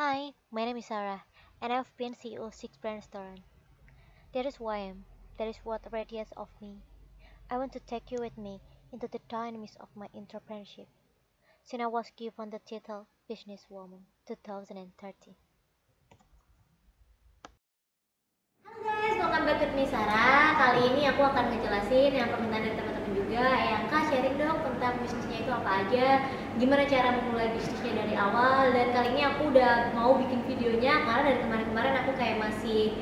Hi, my name is Sarah, and I've been CEO of Six Brand Restaurant. That is who I am. That is what radiates of me. I want to take you with me into the dynamics of my entrepreneurship. Since I was given the title Businesswoman 2030. Halo guys, welcome back with me Sarah. Kali ini aku akan ngejelasin yang permintaan dari teman-teman juga yang sharing dong tentang bisnisnya itu apa aja, gimana cara memulai bisnisnya dari awal dan kali ini aku udah mau bikin videonya karena dari kemarin-kemarin aku kayak masih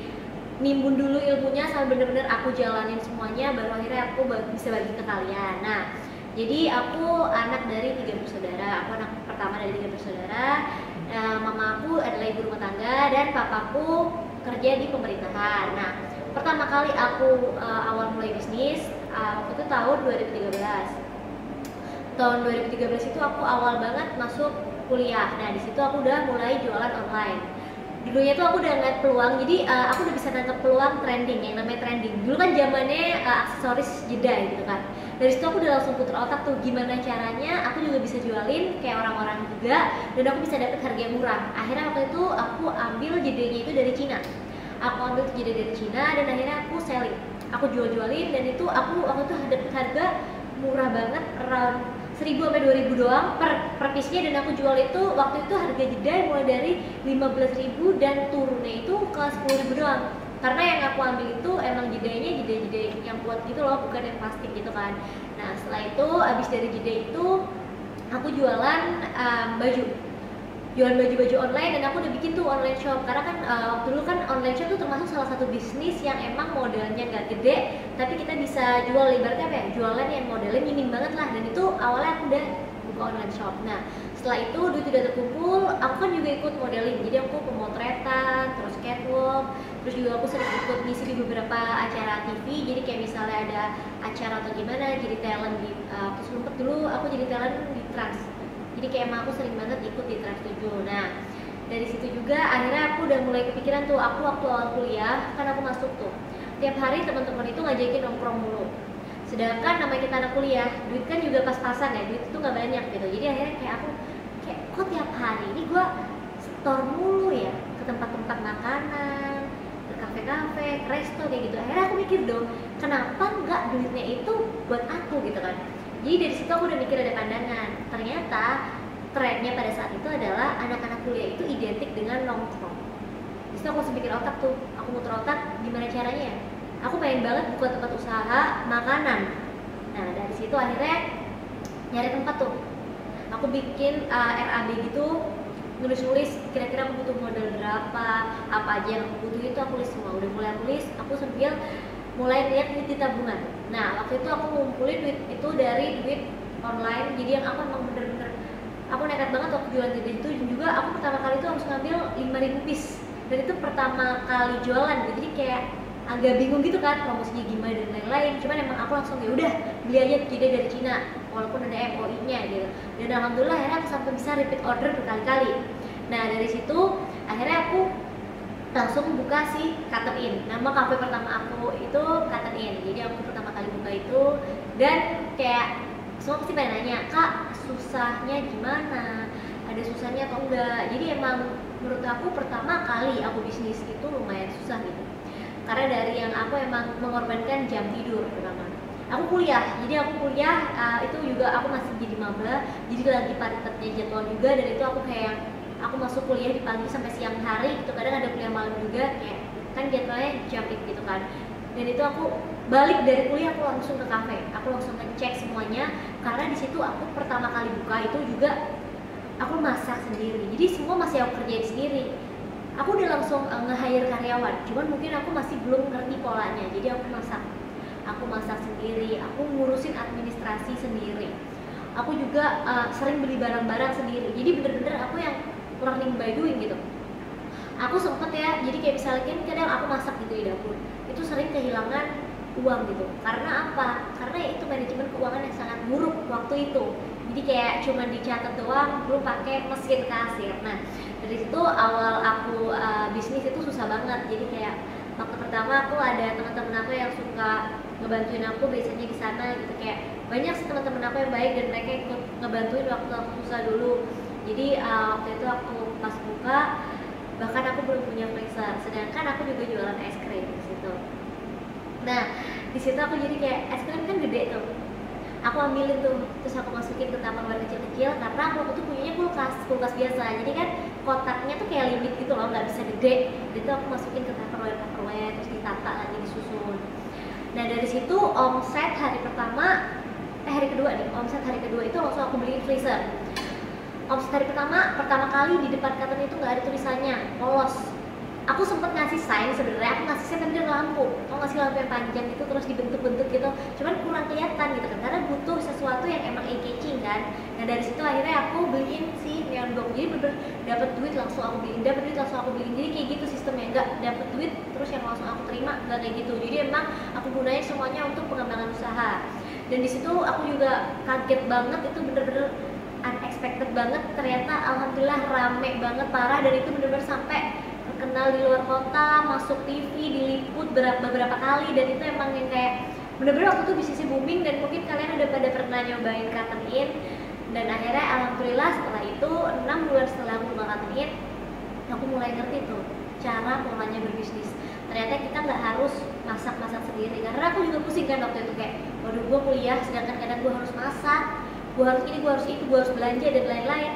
nimbun dulu ilmunya sampai bener-bener aku jalanin semuanya baru akhirnya aku bisa bagi ke kalian. Nah, jadi aku anak dari tiga bersaudara. Aku anak pertama dari tiga bersaudara. Nah, mama aku adalah ibu rumah tangga dan papaku kerja di pemerintahan. Nah, pertama kali aku uh, awal mulai bisnis uh, waktu itu tahun 2013. Tahun 2013 itu aku awal banget masuk kuliah. Nah, di situ aku udah mulai jualan online. Dulunya tuh aku udah ngeliat peluang, jadi uh, aku udah bisa nangkep peluang trending yang namanya trending. Dulu kan zamannya uh, aksesoris jeda gitu kan. Dari situ aku udah langsung putar otak tuh gimana caranya aku juga bisa jualin kayak orang-orang juga dan aku bisa dapet harga yang murah. Akhirnya waktu itu aku ambil jedanya itu dari Cina aku ambil jeda dari Cina dan akhirnya aku selling aku jual-jualin dan itu aku waktu itu dapet harga murah banget around 1000 sampai 2000 doang per, per piece-nya. Dan aku jual itu waktu itu harga jeda mulai dari 15.000 dan turunnya itu ke 10.000 doang. Karena yang aku ambil itu emang jedanya jeda-jeda yang kuat gitu loh bukan yang plastik gitu kan. Nah setelah itu abis dari jeda itu aku jualan um, baju jualan baju-baju online dan aku udah bikin tuh online shop. Karena kan uh, dulu kan online shop tuh termasuk salah satu bisnis yang emang modalnya nggak gede tapi kita bisa jual. Ibaratnya apa ya? Jualan yang modalnya minim banget lah. Dan itu awalnya aku udah buka online shop. Nah setelah itu duit udah terkumpul aku kan juga ikut modeling. Jadi aku pemotretan terus catwalk terus juga aku sering ikut ngisi di beberapa acara TV jadi kayak misalnya ada acara atau gimana jadi talent di uh, terus dulu aku jadi talent di trans jadi kayak emang aku sering banget ikut di Trans 7 nah dari situ juga akhirnya aku udah mulai kepikiran tuh aku waktu awal kuliah kan aku masuk tuh tiap hari teman-teman itu ngajakin nongkrong mulu. Sedangkan namanya kita anak kuliah duit kan juga pas-pasan ya duit itu nggak banyak gitu. Jadi akhirnya kayak aku kayak kok tiap hari ini gue store mulu ya? Ke tempat-tempat makanan ke kafe-kafe, resto kayak gitu. Akhirnya aku mikir dong kenapa nggak duitnya itu buat aku gitu kan jadi dari situ aku udah mikir ada pandangan. Ternyata trennya pada saat itu adalah anak-anak kuliah itu identik dengan nongkrong. Jadi aku langsung pikir otak tuh aku muter otak gimana caranya ya? Aku pengen banget buka tempat usaha makanan. Nah dari situ akhirnya nyari tempat tuh. Aku bikin uh, RAB gitu nulis-nulis kira-kira aku butuh modal berapa apa aja yang aku butuh itu aku list semua. Udah mulai aku list aku sambil mulai lihat duit di tabungan nah waktu itu aku ngumpulin duit itu dari duit online. Jadi yang aku emang bener-bener aku nekat banget waktu jualan jadi itu juga aku pertama kali itu harus ngambil 5000 piece. Dan itu pertama kali jualan. Jadi kayak agak bingung gitu kan promosinya gimana dan lain-lain. Cuman emang aku langsung ya udah beli aja jadi dari Cina. Walaupun ada MOI nya gitu. Dan alhamdulillah akhirnya aku sampai bisa repeat order berkali-kali. Nah dari situ akhirnya aku langsung buka si Cotton In. Nama kafe pertama aku itu Cotton In. Jadi aku pertama kali buka itu dan kayak semua pasti pada nanya kak susahnya gimana? Ada susahnya atau enggak? Jadi emang menurut aku pertama kali aku bisnis itu lumayan susah gitu. Karena dari yang aku emang mengorbankan jam tidur pertama. Aku kuliah jadi aku kuliah uh, itu juga aku masih jadi maba jadi lagi padatnya jadwal juga dan itu aku kayak aku masuk kuliah di pagi sampai siang hari gitu. Kadang ada kuliah malam juga kayak kan jadwalnya jam gitu kan. Dan itu aku balik dari kuliah aku langsung ke kafe. Aku langsung ngecek semuanya karena di situ aku pertama kali buka itu juga aku masak sendiri. Jadi semua masih aku kerjain sendiri. Aku udah langsung uh, nge-hire karyawan cuman mungkin aku masih belum ngerti polanya. Jadi aku masak. Aku masak sendiri aku ngurusin administrasi sendiri. Aku juga uh, sering beli barang-barang sendiri. Jadi bener-bener aku yang learning by doing gitu. Aku sempet ya jadi kayak misalnya kan kadang aku masak gitu di dapur itu sering kehilangan uang gitu. Karena apa? Karena itu manajemen keuangan yang sangat buruk waktu itu. Jadi kayak cuma dicatat doang belum pakai mesin kasir. Nah dari situ awal aku uh, bisnis itu susah banget. Jadi kayak waktu pertama aku ada teman-teman aku yang suka ngebantuin aku biasanya di sana gitu. Kayak banyak sih teman-teman aku yang baik dan mereka ikut ngebantuin waktu aku susah dulu jadi uh, waktu itu aku pas buka bahkan aku belum punya freezer sedangkan aku juga jualan es krim di situ. Nah di situ aku jadi kayak es krim kan gede tuh. Aku ambilin tuh terus aku masukin ke tupperware kecil-kecil karena aku itu punyanya kulkas kulkas biasa. Jadi kan kotaknya tuh kayak limit gitu loh nggak bisa gede. Itu aku masukin ke tupperware tupperware terus ditata lagi disusun. Nah dari situ omset hari pertama eh hari kedua nih omset hari kedua itu langsung aku beliin freezer omset hari pertama pertama kali di depan itu nggak ada tulisannya lolos. Aku sempet ngasih sign sebenarnya aku ngasih sign tapi dari lampu tau ngasih lampu yang panjang itu terus dibentuk-bentuk gitu. Cuman kurang kelihatan gitu kan karena butuh sesuatu yang emang eye catching kan. Nah dari situ akhirnya aku beliin si neon dog jadi bener dapat duit langsung aku beliin dapat duit langsung aku beliin. Jadi kayak gitu sistemnya nggak dapat duit terus yang langsung aku terima nggak kayak gitu. Jadi emang aku gunain semuanya untuk pengembangan usaha. Dan di situ aku juga kaget banget itu bener-bener unexpected banget ternyata alhamdulillah rame banget parah dan itu bener-bener sampai terkenal di luar kota masuk TV diliput beberapa beberapa kali dan itu emang yang kayak bener-bener waktu itu bisnisnya booming dan mungkin kalian udah pada pernah nyobain cotton in dan akhirnya alhamdulillah setelah itu enam bulan setelah aku buka cotton in aku mulai ngerti tuh cara polanya berbisnis. Ternyata kita nggak harus masak-masak sendiri karena aku juga pusing kan waktu itu kayak waduh gue kuliah sedangkan kadang gue harus masak gue harus ini gue harus itu gue harus belanja dan lain-lain.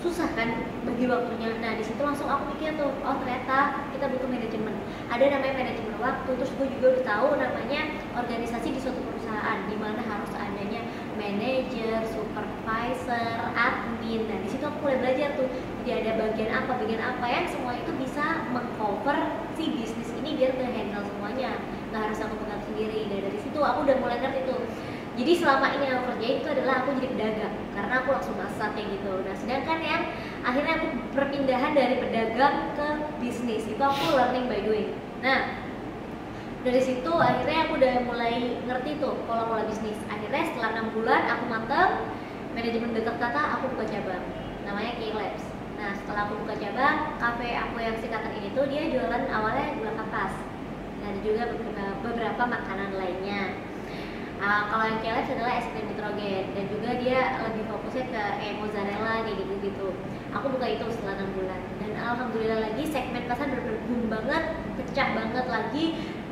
Susah kan bagi waktunya. Nah di situ langsung aku mikir tuh oh ternyata kita butuh manajemen. Ada namanya manajemen waktu terus gue juga udah tahu namanya organisasi di suatu perusahaan di mana harus adanya manajer supervisor admin. Nah di situ aku mulai belajar tuh jadi ada bagian apa bagian apa yang semua itu bisa mengcover si bisnis ini biar ke handle semuanya. Nggak harus aku pegang sendiri. Dan dari situ aku udah mulai ngerti tuh jadi selama ini yang aku kerjain itu adalah aku jadi pedagang karena aku langsung masak kayak gitu. Nah sedangkan yang akhirnya aku perpindahan dari pedagang ke bisnis. Itu aku learning by doing. Nah dari situ akhirnya aku udah mulai ngerti tuh pola-pola bisnis. Akhirnya setelah enam bulan aku mateng manajemen dekat kata aku buka cabang. Namanya K-Labs nah setelah aku buka cabang kafe aku yang singkatan ini tuh dia jualan awalnya gula kapas. Dan juga beberapa makanan lainnya Uh, kalau yang Kelex adalah es krim nitrogen. Dan juga dia lebih fokusnya ke eh, mozzarella kayak gitu gitu. Aku buka itu setelah enam bulan. Dan alhamdulillah lagi segmen pasar bener boom banget, pecah banget lagi.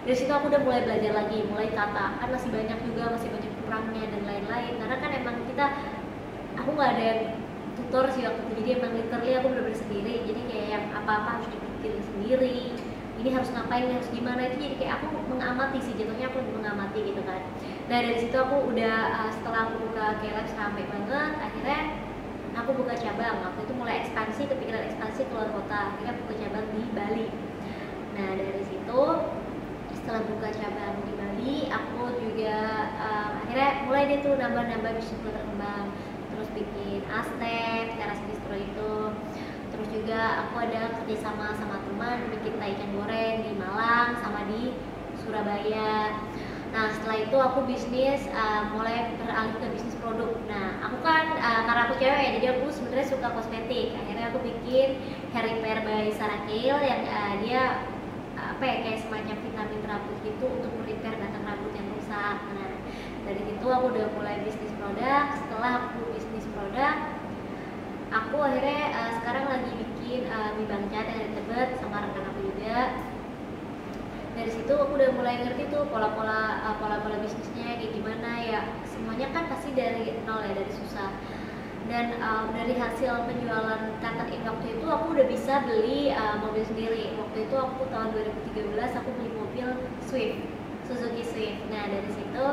Dari situ aku udah mulai belajar lagi, mulai kata kan masih banyak juga masih banyak kurangnya dan lain-lain. Karena kan emang kita aku nggak ada yang tutor sih waktu itu. Jadi emang literally aku bener-bener sendiri. Jadi kayak yang apa-apa harus dipikirin sendiri. Ini harus ngapain harus gimana. Itu jadi kayak aku mengamati sih jatuhnya aku mengamati gitu kan nah dari situ aku udah uh, setelah aku buka kelab sampai banget akhirnya aku buka cabang. Waktu itu mulai ekspansi kepikiran ekspansi keluar kota. Akhirnya buka cabang di Bali. Nah dari situ setelah buka cabang di Bali aku juga uh, akhirnya mulai deh tuh nambah-nambah bisnis berkembang. Terus bikin Aztec, teras bistro itu. Terus juga aku ada kerjasama sama teman bikin taichan goreng di Malang sama di Surabaya nah setelah itu aku bisnis uh, mulai beralih ke bisnis produk. Nah aku kan uh, karena aku cewek ya jadi aku sebenarnya suka kosmetik. Akhirnya aku bikin hair repair by Sarah Kale yang uh, dia apa ya kayak semacam vitamin rambut gitu untuk repair batang rambut yang rusak. Nah dari situ aku udah mulai bisnis produk. Setelah aku bisnis produk aku akhirnya uh, sekarang lagi bikin uh, mie ada Tebet sama rekan aku juga dari situ aku udah mulai ngerti tuh pola-pola uh, pola-pola bisnisnya kayak gimana ya semuanya kan pasti dari nol ya dari susah. Dan um, dari hasil penjualan kantor in waktu itu aku udah bisa beli uh, mobil sendiri. Waktu itu aku tahun 2013 aku beli mobil Swift Suzuki Swift. Nah dari situ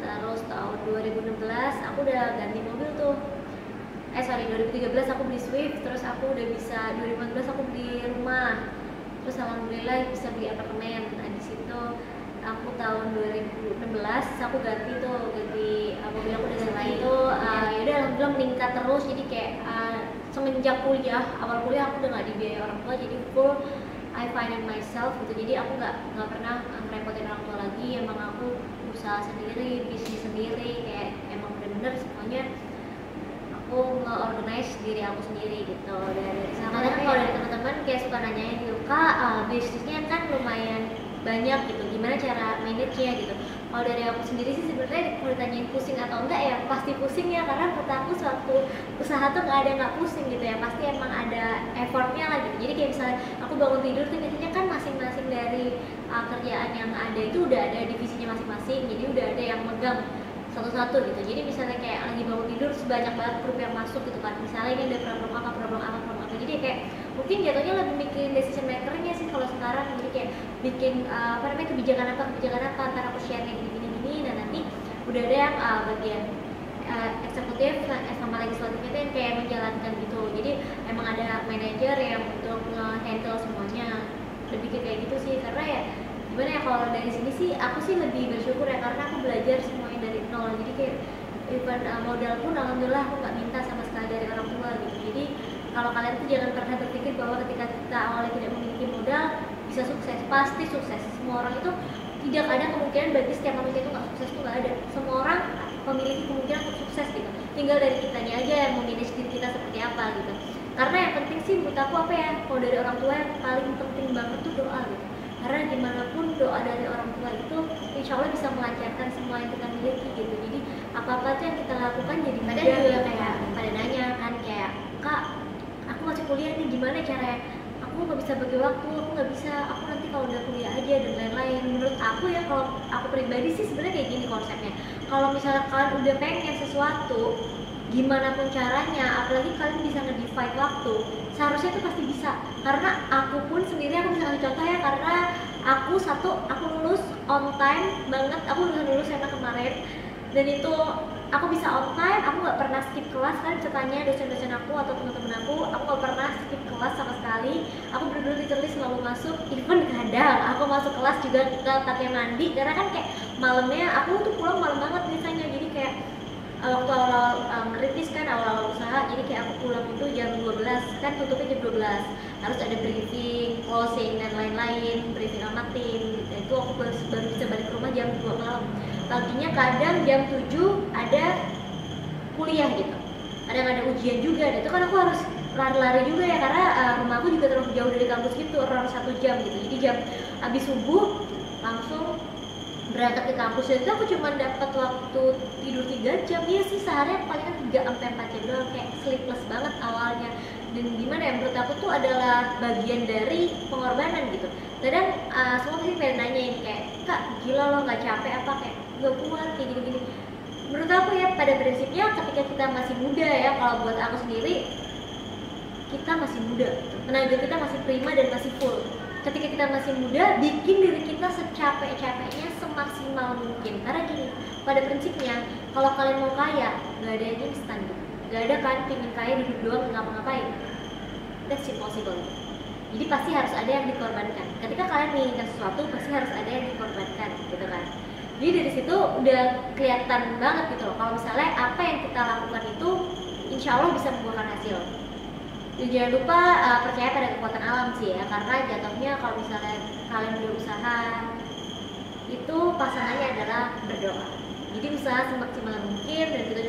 terus tahun 2016 aku udah ganti mobil tuh. Eh sorry 2013 aku beli Swift terus aku udah bisa 2014 aku beli rumah terus alhamdulillah bisa beli apartemen. Nah di situ aku tahun 2016 aku ganti tuh ganti aku bilang aku udah ganti itu uh, ya udah alhamdulillah meningkat terus. Jadi kayak uh, semenjak kuliah awal kuliah aku udah gak dibiayai orang tua jadi full I find myself gitu. Jadi aku nggak nggak pernah ngerepotin orang tua lagi. Emang aku usaha sendiri bisnis sendiri kayak emang bener-bener semuanya aku nge-organize diri aku sendiri gitu. Dari sana kan kalau dari teman-teman kayak suka nanyain gitu kak uh, bisnisnya kan lumayan banyak gitu gimana cara manage nya gitu. Kalau dari aku sendiri sih sebenarnya kalau ditanyain pusing atau enggak ya pasti pusing ya karena kata aku suatu usaha tuh nggak ada nggak pusing gitu ya pasti emang ada effortnya lah gitu. Jadi kayak misalnya aku bangun tidur tuh biasanya kan masing-masing dari uh, kerjaan yang ada itu udah ada divisinya masing-masing jadi udah ada yang megang satu-satu gitu. Jadi misalnya kayak lagi bangun sebanyak banget grup yang masuk gitu kan. Misalnya ini ada problem apa problem apa problem apa. Jadi kayak mungkin jatuhnya lebih bikin decision makernya sih kalau sekarang. Jadi kayak bikin uh, apa namanya kebijakan apa kebijakan apa antara share kayak gini gini gini. Dan nanti udah ada yang uh, bagian uh, eksekutif sama legislatifnya itu yang kayak menjalankan gitu. Jadi emang ada manajer yang untuk nge-handle semuanya. Lebih kayak gitu sih. Karena ya gimana ya kalau dari sini sih aku sih lebih bersyukur ya. Karena aku belajar semuanya dari nol. Jadi kayak even uh, modal pun alhamdulillah aku nggak minta sama sekali dari orang tua gitu. Jadi kalau kalian tuh jangan pernah berpikir bahwa ketika kita awalnya tidak memiliki modal bisa sukses. Pasti sukses. Semua orang itu tidak ada kemungkinan bagi setiap manusia itu nggak sukses itu nggak ada. Semua orang memiliki kemungkinan untuk sukses gitu. Tinggal dari kitanya aja yang memanage diri kita seperti apa gitu. Karena yang penting sih menurut aku apa ya kalau dari orang tua yang paling penting banget tuh doa gitu. Karena gimana pun doa dari orang tua itu insya Allah bisa melancarkan semua yang kita apa apa tuh yang kita lakukan jadi mudah juga gitu. kayak pada nanya kan kayak kak aku masih kuliah nih gimana caranya? Aku nggak bisa bagi waktu aku nggak bisa aku nanti kalau udah kuliah aja dan lain-lain. Menurut aku ya kalau aku pribadi sih sebenarnya kayak gini konsepnya. Kalau misalnya kalian udah pengen sesuatu gimana pun caranya apalagi kalian bisa ngedivide waktu seharusnya itu pasti bisa. Karena aku pun sendiri aku bisa kasih contoh ya karena aku satu aku lulus on time banget aku lulus lulus SMA kemarin dan itu aku bisa on time aku nggak pernah skip kelas kan bisa tanya dosen-dosen aku atau teman-teman aku aku nggak pernah skip kelas sama sekali. Aku benar-benar literally selalu masuk even kadang aku masuk kelas juga ke tempatnya mandi karena kan kayak malamnya aku tuh pulang malam banget biasanya jadi kayak uh, waktu awal-awal uh, merintis kan awal-awal usaha jadi kayak aku pulang itu jam 12 kan tutupnya jam 12 harus ada briefing, closing dan lain-lain briefing sama gitu. itu aku baru, baru bisa balik ke rumah jam 2 malam paginya kadang jam 7 ada kuliah gitu. Kadang ada ujian juga dan itu kan aku harus lari-lari juga ya karena uh, rumah aku juga terlalu jauh dari kampus gitu around satu jam gitu. Jadi jam habis subuh langsung berangkat ke kampus. Dan itu aku cuma dapat waktu tidur tiga jam. Ya sih sehari aku paling kan tiga sampai empat jam doang. Kayak sleepless banget awalnya dan gimana ya menurut aku tuh adalah bagian dari pengorbanan gitu. Kadang uh, semua sih pengen nanyain kayak kak gila lo nggak capek apa? Kayak nggak kuat kayak gini-gini menurut aku ya pada prinsipnya ketika kita masih muda ya kalau buat aku sendiri kita masih muda gitu. tenaga kita masih prima dan masih full. Ketika kita masih muda bikin diri kita secapek-capeknya semaksimal mungkin. Karena gini pada prinsipnya kalau kalian mau kaya nggak ada yang instan gitu nggak ada kan pingin kaya duduk doang nggak ngapa-ngapain. That's impossible. Jadi pasti harus ada yang dikorbankan. Ketika kalian menginginkan sesuatu pasti harus ada yang dikorbankan gitu kan. Jadi dari situ udah kelihatan banget gitu loh kalau misalnya apa yang kita lakukan itu insya Allah bisa membuahkan hasil. Dan jangan lupa uh, percaya pada kekuatan alam sih ya karena jatuhnya kalau misalnya kalian udah usaha itu pasangannya adalah berdoa. Jadi usaha semaksimal mungkin dan kita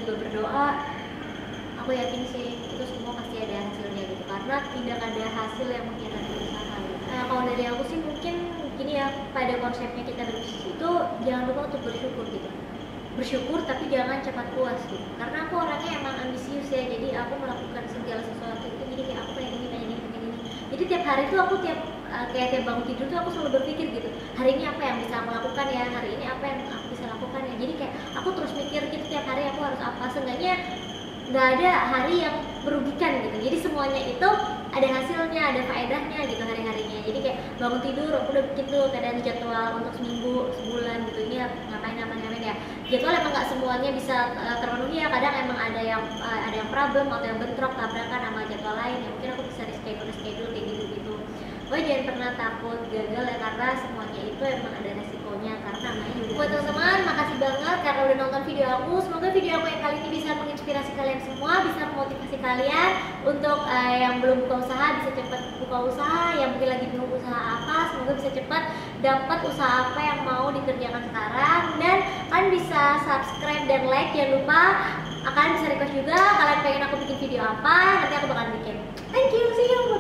aku yakin sih itu semua pasti ada hasilnya gitu. Karena tidak ada hasil yang mengkhianati usaha gitu. nah kalau dari aku sih mungkin gini ya pada konsepnya kita berbisnis itu jangan lupa untuk bersyukur gitu. Bersyukur tapi jangan cepat puas gitu. Karena aku orangnya emang ambisius ya jadi aku melakukan segala sesuatu itu jadi kayak aku pengen ini pengen ini pengen ini. Jadi tiap hari tuh aku tiap uh, kayak tiap bangun tidur tuh aku selalu berpikir gitu hari ini apa yang bisa aku lakukan ya? Hari ini apa yang aku bisa lakukan ya? Jadi kayak aku terus mikir gitu tiap hari aku harus apa? Seenggaknya nggak ada hari yang merugikan gitu. Jadi semuanya itu ada hasilnya ada faedahnya gitu hari harinya jadi kayak bangun tidur aku udah bikin tuh kadang jadwal untuk seminggu sebulan gitu. Ini ngapain ngapain ngapain ya. Jadwal emang nggak semuanya bisa uh, terpenuhi ya. Kadang emang ada yang uh, ada yang problem atau yang bentrok tabrakan sama jadwal lain. Ya mungkin aku bisa reschedule reschedule kayak gitu gitu Pokoknya jangan pernah takut gagal ya karena semuanya itu emang ada resikonya karena namanya juga buat teman-teman makasih banget karena udah nonton video aku. Semoga video aku yang kali ini bisa menginspirasi kalian semua bisa memotivasi kalian untuk uh, yang belum buka usaha bisa cepat buka usaha yang mungkin lagi bingung usaha apa semoga bisa cepat dapat usaha apa yang mau dikerjakan sekarang. Dan kalian bisa subscribe dan like jangan lupa kalian bisa request juga kalian pengen aku bikin video apa nanti aku bakalan bikin. Thank you see you